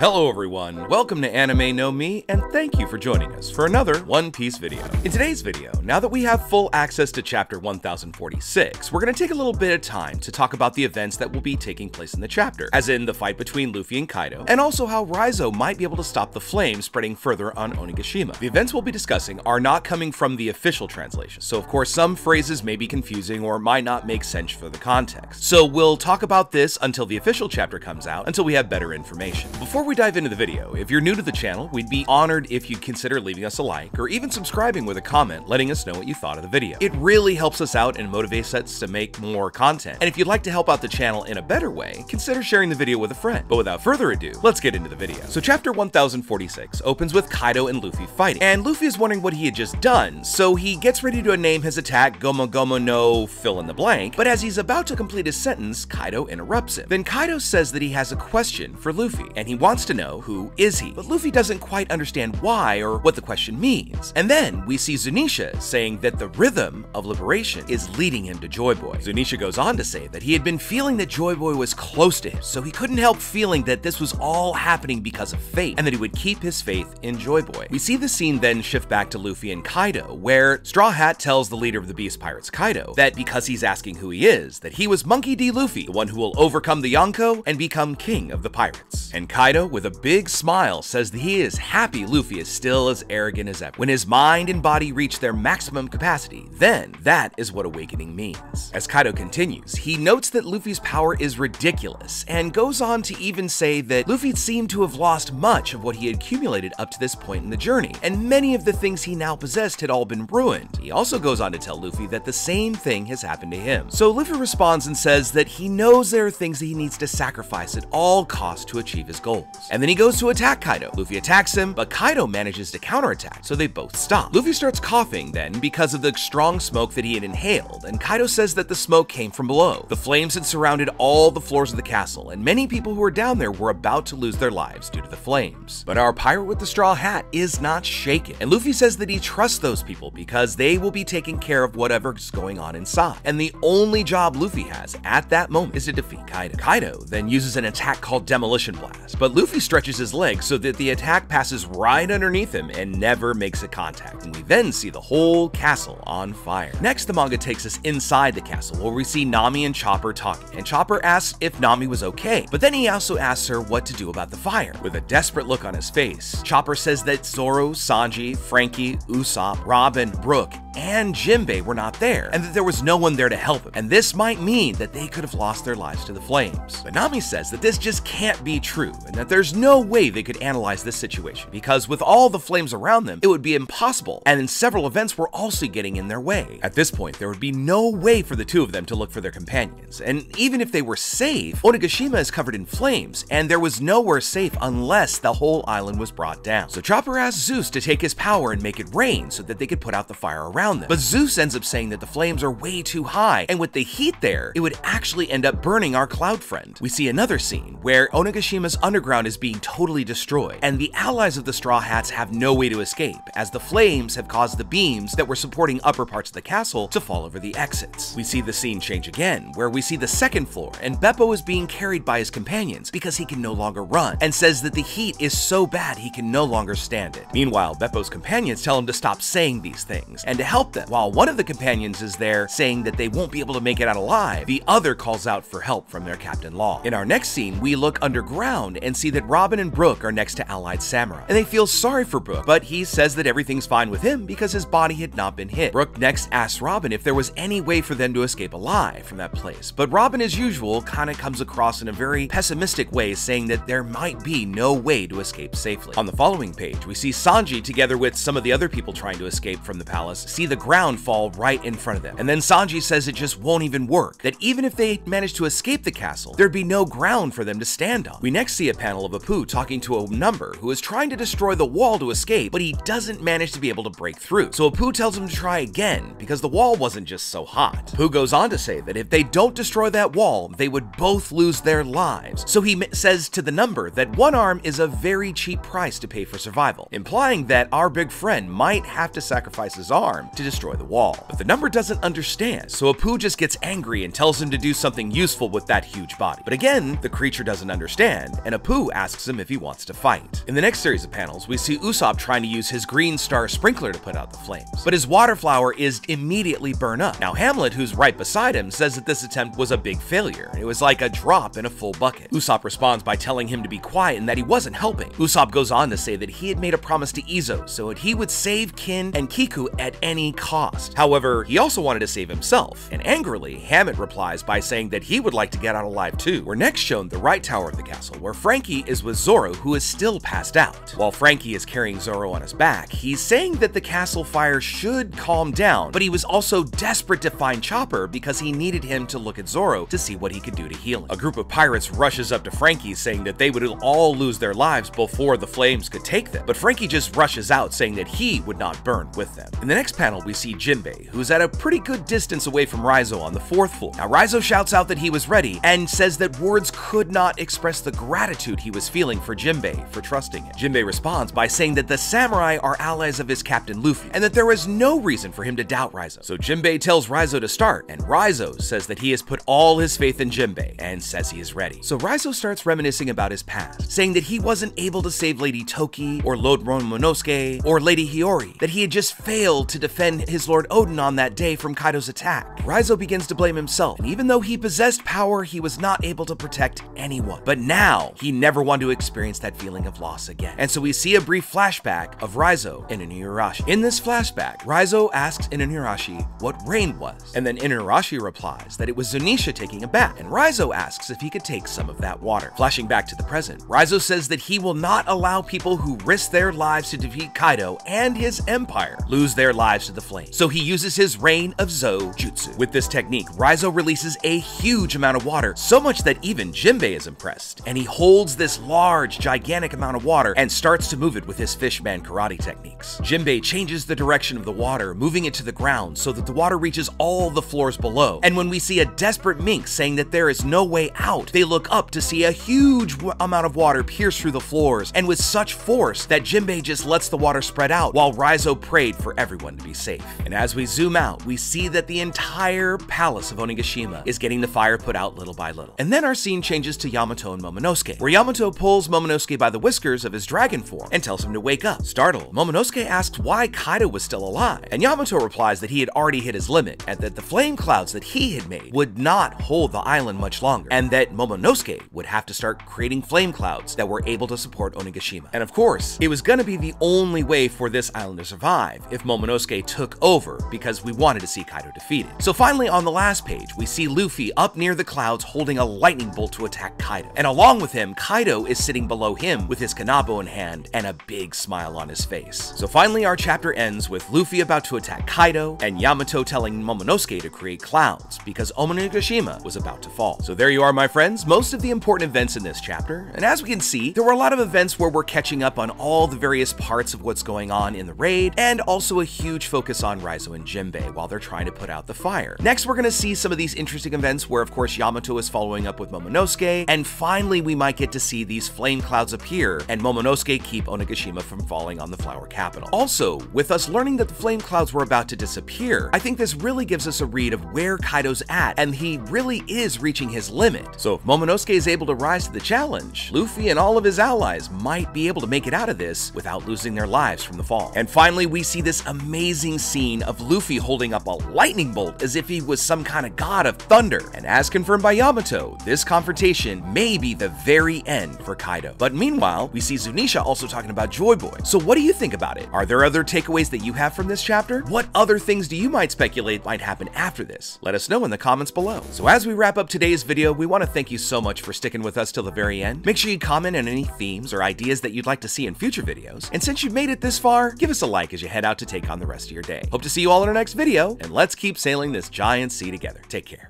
Hello everyone, welcome to Anime no Mi, and thank you for joining us for another One Piece video. In today's video, now that we have full access to chapter 1046, we're to take a little bit of time to talk about the events that will be taking place in the chapter, as in the fight between Luffy and Kaido, and also how Raizo might be able to stop the flame spreading further on Onigashima. The events we'll be discussing are not coming from the official translation, so of course some phrases may be confusing or might not make sense for the context. So we'll talk about this until the official chapter comes out, until we have better information. Before we dive into the video, if you're new to the channel, we'd be honored if you'd consider leaving us a like or even subscribing with a comment letting us know what you thought of the video. It really helps us out and motivates us to make more content. And if you'd like to help out the channel in a better way, consider sharing the video with a friend. But without further ado, let's get into the video. So chapter 1046 opens with Kaido and Luffy fighting, and Luffy is wondering what he had just done, so he gets ready to name his attack Gomu Gomu no fill in the blank, but as he's about to complete his sentence, Kaido interrupts him. Then Kaido says that he has a question for Luffy, and he wants to know who is he? But Luffy doesn't quite understand why or what the question means. And then we see Zunisha saying that the rhythm of liberation is leading him to Joy Boy. Zunisha goes on to say that he had been feeling that Joy Boy was close to him, so he couldn't help feeling that this was all happening because of fate, and that he would keep his faith in Joy Boy. We see the scene then shift back to Luffy and Kaido, where Straw Hat tells the leader of the Beast Pirates, Kaido, that because he's asking who he is, that he was Monkey D. Luffy, the one who will overcome the Yonko and become king of the pirates. And Kaido, with a big smile, says that he is happy Luffy is still as arrogant as ever. When his mind and body reach their maximum capacity, then that is what awakening means. As Kaido continues, he notes that Luffy's power is ridiculous, and goes on to even say that Luffy seemed to have lost much of what he had accumulated up to this point in the journey, and many of the things he now possessed had all been ruined. He also goes on to tell Luffy that the same thing has happened to him. So Luffy responds and says that he knows there are things that he needs to sacrifice at all costs to achieve his goals. And then he goes to attack Kaido. Luffy attacks him, but Kaido manages to counterattack, so they both stop. Luffy starts coughing then because of the strong smoke that he had inhaled, and Kaido says that the smoke came from below. The flames had surrounded all the floors of the castle, and many people who were down there were about to lose their lives due to the flames. But our pirate with the straw hat is not shaken, and Luffy says that he trusts those people because they will be taking care of whatever's going on inside. And the only job Luffy has at that moment is to defeat Kaido. Kaido then uses an attack called Demolition Blast, but Luffy stretches his legs so that the attack passes right underneath him and never makes a contact. And we then see the whole castle on fire. Next, the manga takes us inside the castle where we see Nami and Chopper talking, and Chopper asks if Nami was okay, but then he also asks her what to do about the fire. With a desperate look on his face, Chopper says that Zoro, Sanji, Franky, Usopp, Robin, Brook, and Jinbei were not there, and that there was no one there to help him, and this might mean that they could have lost their lives to the flames. But Nami says that this just can't be true, and that there's no way they could analyze this situation, because with all the flames around them, it would be impossible, and several events were also getting in their way. At this point, there would be no way for the two of them to look for their companions, and even if they were safe, Onigashima is covered in flames, and there was nowhere safe unless the whole island was brought down. So Chopper asks Zeus to take his power and make it rain so that they could put out the fire around them. But Zeus ends up saying that the flames are way too high, and with the heat there, it would actually end up burning our cloud friend. We see another scene where Onigashima's underground is being totally destroyed, and the allies of the Straw Hats have no way to escape, as the flames have caused the beams that were supporting upper parts of the castle to fall over the exits. We see the scene change again, where we see the second floor, and Bepo is being carried by his companions because he can no longer run, and says that the heat is so bad he can no longer stand it. Meanwhile, Bepo's companions tell him to stop saying these things, and to help them. While one of the companions is there saying that they won't be able to make it out alive, the other calls out for help from their Captain Law. In our next scene, we look underground and see that Robin and Brook are next to allied samurai, and they feel sorry for Brook, but he says that everything's fine with him because his body had not been hit. Brook next asks Robin if there was any way for them to escape alive from that place, but Robin, as usual, kind of comes across in a very pessimistic way, saying that there might be no way to escape safely. On the following page, we see Sanji, together with some of the other people trying to escape from the palace, see the ground fall right in front of them. And then Sanji says it just won't even work, that even if they managed to escape the castle, there'd be no ground for them to stand on. We next see a panel of Apoo talking to a number who is trying to destroy the wall to escape, but he doesn't manage to be able to break through. So Apoo tells him to try again, because the wall wasn't just so hot. Apoo goes on to say that if they don't destroy that wall, they would both lose their lives. So he says to the number that one arm is a very cheap price to pay for survival, implying that our big friend might have to sacrifice his arm to destroy the wall. But the number doesn't understand, so Apoo just gets angry and tells him to do something useful with that huge body. But again, the creature doesn't understand, and Apoo asks him if he wants to fight. In the next series of panels, we see Usopp trying to use his green star sprinkler to put out the flames, but his water flower is immediately burned up. Now Hamlet, who's right beside him, says that this attempt was a big failure. It was like a drop in a full bucket. Usopp responds by telling him to be quiet and that he wasn't helping. Usopp goes on to say that he had made a promise to Izo, so that he would save Kin and Kiku at any cost. However, he also wanted to save himself, and angrily, Hammett replies by saying that he would like to get out alive too. We're next shown the right tower of the castle, where Franky is with Zoro, who is still passed out. While Franky is carrying Zoro on his back, he's saying that the castle fire should calm down, but he was also desperate to find Chopper because he needed him to look at Zoro to see what he could do to heal him. A group of pirates rushes up to Franky, saying that they would all lose their lives before the flames could take them, but Franky just rushes out saying that he would not burn with them. In the next panel, we see Jinbei, who's at a pretty good distance away from Raizo on the fourth floor. Now, Raizo shouts out that he was ready and says that words could not express the gratitude he was feeling for Jinbei for trusting him. Jinbei responds by saying that the samurai are allies of his captain Luffy, and that there is no reason for him to doubt Raizo. So Jinbei tells Raizo to start, and Raizo says that he has put all his faith in Jinbei and says he is ready. So Raizo starts reminiscing about his past, saying that he wasn't able to save Lady Toki, or Lord Momonosuke, or Lady Hiyori, that he had just failed to defend his Lord Oden on that day from Kaido's attack. Raizo begins to blame himself, and even though he possessed power, he was not able to protect anyone. But now, he never wanted to experience that feeling of loss again. And so we see a brief flashback of Raizo and Inuarashi. In this flashback, Raizo asks Inuarashi what rain was, and then Inuarashi replies that it was Zunisha taking a bath, and Raizo asks if he could take some of that water. Flashing back to the present, Raizo says that he will not allow people who risk their lives to defeat Kaido and his empire lose their lives to the flames. So he uses his Rain of Zou jutsu. With this technique, Raizo releases a huge amount of water, so much that even Jinbei is impressed, and he holds this large, gigantic amount of water and starts to move it with his fishman karate techniques. Jinbei changes the direction of the water, moving it to the ground so that the water reaches all the floors below. And when we see a desperate mink saying that there is no way out, they look up to see a huge amount of water pierce through the floors, and with such force that Jinbei just lets the water spread out while Raizo prayed for everyone to be safe. And as we zoom out, we see that the entire palace of Onigashima is getting the fire put out little by little. And then our scene changes to Yamato and Momonosuke, where Yamato pulls Momonosuke by the whiskers of his dragon form and tells him to wake up. Startled, Momonosuke asks why Kaido was still alive, and Yamato replies that he had already hit his limit, and that the flame clouds that he had made would not hold the island much longer, and that Momonosuke would have to start creating flame clouds that were able to support Onigashima. And of course, it was gonna be the only way for this island to survive if Momonosuke took over, because we wanted to see Kaido defeated. So finally, on the last page, we see Luffy up near the clouds holding a lightning bolt to attack Kaido. And along with him, Kaido is sitting below him with his Kanabo in hand and a big smile on his face. So finally, our chapter ends with Luffy about to attack Kaido and Yamato telling Momonosuke to create clouds because Onigashima was about to fall. So there you are, my friends, most of the important events in this chapter. And as we can see, there were a lot of events where we're catching up on all the various parts of what's going on in the raid, and also a huge focus on Raizo and Jinbei while they're trying to put out the fire. Next, we're gonna see some of these interesting events where, of course, Yamato is following up with Momonosuke, and finally, we might get to see these flame clouds appear and Momonosuke keep Onigashima from falling on the flower capital. Also, with us learning that the flame clouds were about to disappear, I think this really gives us a read of where Kaido's at, and he really is reaching his limit. So if Momonosuke is able to rise to the challenge, Luffy and all of his allies might be able to make it out of this without losing their lives from the fall. And finally, we see this amazing scene of Luffy holding up a lightning bolt as if he was some kind of god of thunder. And as confirmed by Yamato, this confrontation may be the very end for Kaido. But meanwhile, we see Zunisha also talking about Joy Boy. So what do you think about it? Are there other takeaways that you have from this chapter? What other things do you might speculate might happen after this? Let us know in the comments below. So as we wrap up today's video, we want to thank you so much for sticking with us till the very end. Make sure you comment on any themes or ideas that you'd like to see in future videos. And since you've made it this far, give us a like as you head out to take on the rest of your day. Hope to see you all in our next video, and let's keep sailing this giant sea together. Take care.